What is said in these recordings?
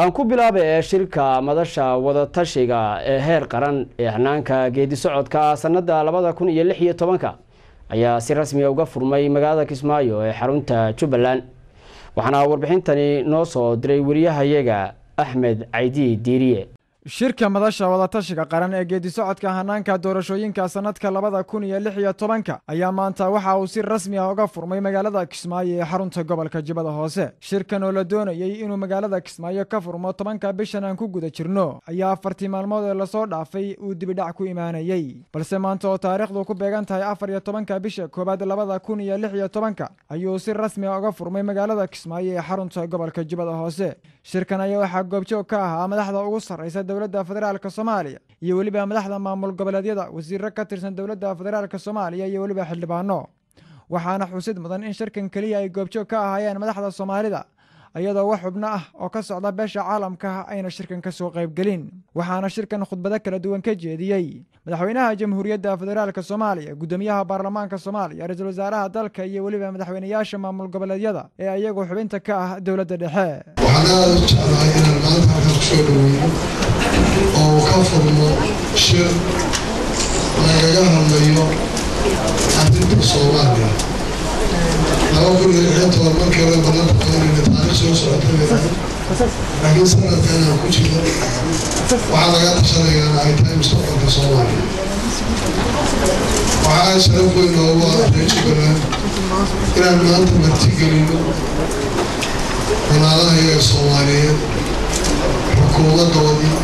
aan ku bilaaba ee shirka madasha wadatashiga ee heer qaran ee hanaanka geedi socodka sanada labada kun iyo lix iyo tobanka ayaa si rasmiga uga furmay magaalada kismaayo ee xarunta jubbaland. Waxaana warbixintani noo soo diray wariyahayaga axmed caydi diiriye shirka madasha wadatashiga qaran ee geedi socodka hanaanka doorashooyinka sanadka labada kun iyo lix iyo tobanka ayaa maanta waxa uu si rasmi ah uga furmay magaalada kismaayo ee xarunta gobolka jubbada hoose. Shirkan oo la doonayey inuu magaalada kismaayo ka furmo tobanka bishan aan ku guda jirno ayaa afartii maalmood ee la soo dhaafay uu dibidhac ku imaanayey balse maanta oo taariikhdu ku beegan tahay afar iyo tobanka bisha koowaad labada kun iyo lix iyo tobanka ayuu si rasmi ah uga furmay magaalada kismaayo ee xarunta gobolka jubbada hoose. Shirkan ayaa waxaa goobjoog ka ahaa madaxda ugu sarraysa dowladda federaalka soomaaliya iyo weliba madaxda maamul goboleedyada wasiiro ka tirsan dowladda federaalka soomaaliya iyo weliba xildhibaano. Waxaana xusid mudan in shirkan keliya ay goobjoog ka ahaayeen madaxda soomaalida iyadoo wax xubno ah oo ka socda beesha caalamka ayna shirkan ka soo qaybgelin. Waxaana shirkan khudbado kala duwan ka jeediyey. Madaxweynaha jamhuuriyadda federaalka soomaaliya guddoomiyaha baarlamaanka soomaaliya ra'iisul wasaaraha dalka iyo weliba madaxweynayaasha maamul goboleedyada ee iyagu xubinta ka ah dowladda dhexe furmo shir lagaga hadlayo arrinta soomaaliya laba kun iyo lixyo toban markii hore badan tahay taariikh soo socota leedahay laakiin sanadkan aan ku jiro waxaa laga tashanayaa ay tahay mustaqbalka soomaaliya waxaa sharaf weyn noogu reer jubbaland inaan maanta martigelino walaalaha iyaga soomaaliyeed xukuumaddoodii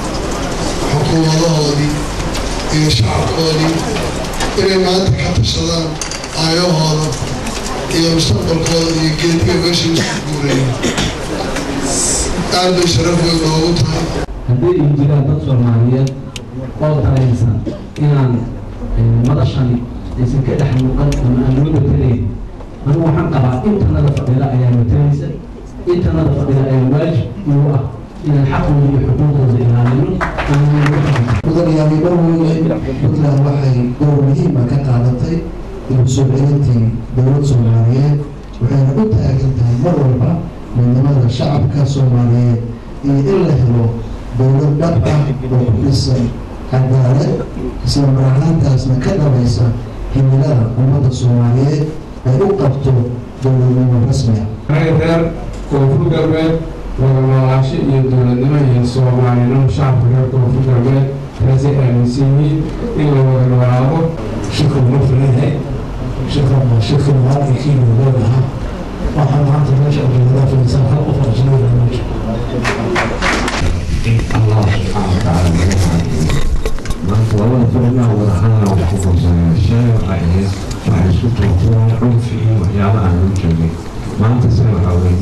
xukuumadahoodii iyo shacabkoodii inay maanta ka tashadaan aayahooda iyo mustaqbalkooda iyo geediga meesha guuraya aad bay sharaf weyn noogu tahay. Haddii ay jiraan dad soomaaliyeed oo daraysan inaan madashan aysan ka dhex muuqan ama aan loo matelayn anigu waxaan qabaa intanada fadhida ayaa matalaysa intanada fadhida ayaa waajib ugu ah inaan xaqooda iyo xuquuqdooda ilaalino mudanayaaliba weyne puntland waxay door muhiima ka qaadatay dib celintii dowlad soomaaliyeed waxayna u taagan tahay mar walba midnimada shacabka soomaaliyeed iyo in la helo dowlad dhab ah oo ku dhisan cadaalad isla mar ahaantaasna ka dhabaysa himilada ummadda soomaaliyeed ay u qabto dowladnimo rasmi ah reer koonfur galbeed noolaado shirka ugu filanyahay shirka shirka muwaadinkiina leedaha waxaa maanta meesha dowladaha fadhiisan hal qof ajnabiga meesha allah subxaana watacaala laga mahadiyo maanta labada farimaa wada hadala wax ku qabsanaya shalay waxay ahayd waxay isku tuurtuuraan cunfi iyo waxyaaba aan loo joogin maanta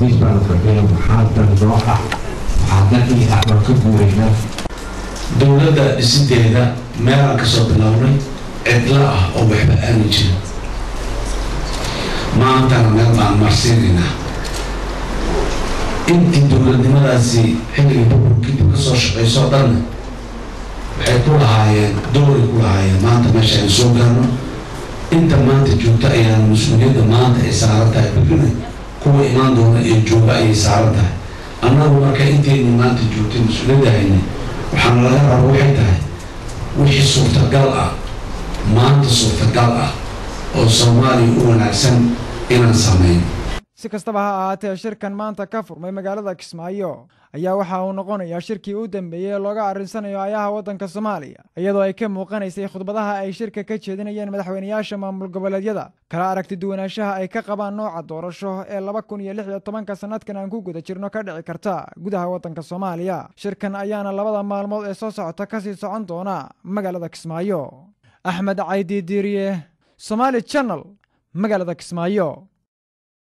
noo ah waxaa dan iyo ah baan ka guuraynaa dowladda dhisideeda meelaan ka soo bilownay cidla ah oo waxba aani jirin maantana meel baan marsiinaynaa intii dowladnimadaasi xilligii burbur kadib ka soo shaqayso dhanna waxay ku lahaayeen dowray ku lahaayeen maanta meesha aynu soo gaarno inta maanta joogta ayaan mas'uuliyadda maanta ay saaran tahay birina kuwa imaan doona ee jooga ayay saaran tahay. Annagu marka intaynu maanta joogtay mas'uuliyadda hayna waxaana laga raba waxay tahay wixii suurtagal ah maanta suurtagal ah oo soomaaliya u wanaagsan inaan samayn si kastaba ha ahaatee shirkan maanta ka furmay magaalada kismaayo ayaa waxa uu noqonayaa shirkii u dambeeyey ee looga arrinsanayo ayaha waddanka soomaaliya iyadoo ay ka muuqanaysay khudbadaha ay shirka ka jeedinayeen madaxweynayaasha maamul goboleedyada. Kala aragti duwanaanshaha ay ka qabaan nooca doorasho ee laba kun iyo lix iyo tobanka sanadkan aan ku guda jirno ka dhici karta gudaha waddanka soomaaliya. Shirkan ayaana labada maalmood ee soo socota ka sii socon doona magaalada kismaayo. Axmed caydi diiriye somaali channel magaalada kismaayo